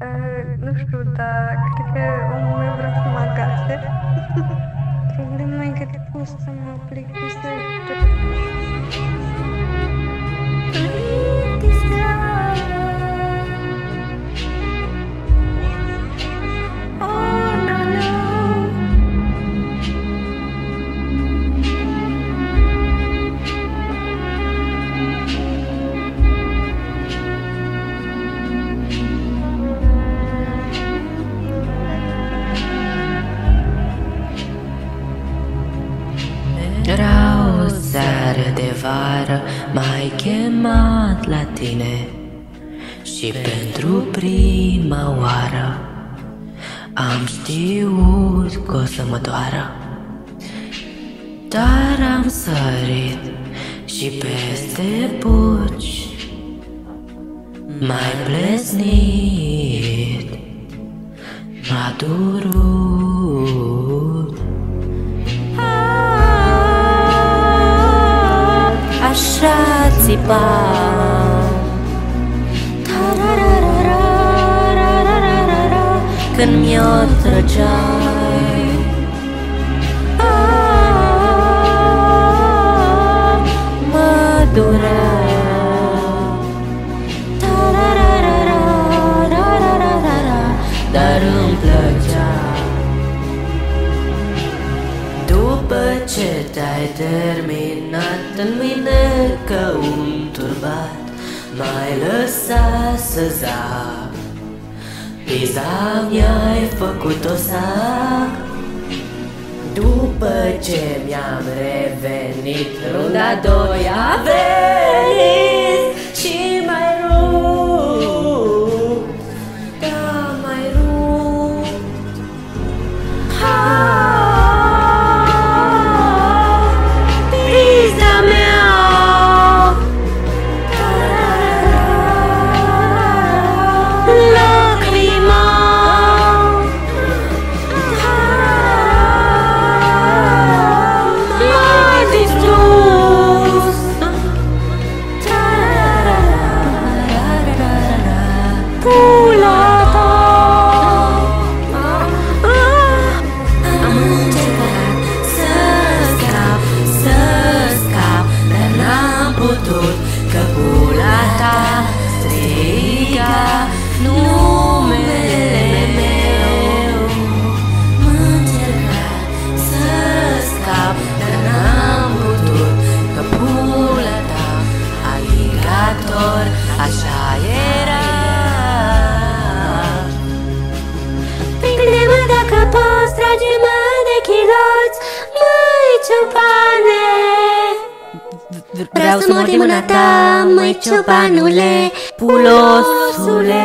Uh, nu știu, dar cred că omul meu vrea să mă agațe. Problema e că pot să mă plictisește. Oh, seară de vară, m-ai chemat la tine Și pentru prima oară Am știut că o să mă doară. Dar am sărit și peste puci Mai plesnit M-a durut așa țipa Când mi-o trăgeai. Ah, mă durea. Dar îmi ce te-ai terminat în mine ca un turbat M-ai lăsat să zac Pizza mi-ai făcut-o sac. După ce mi-am revenit Runda doi a venit Măi ciopane Vreau să mor din mâna ta, măi ciopanule Pulosule.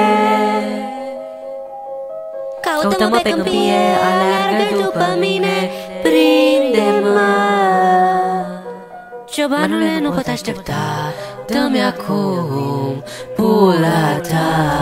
Caută-mă pe câmpie, aleargă după mine, prinde-mă. Ciobanule, nu pot aștepta, dă-mi acum pula ta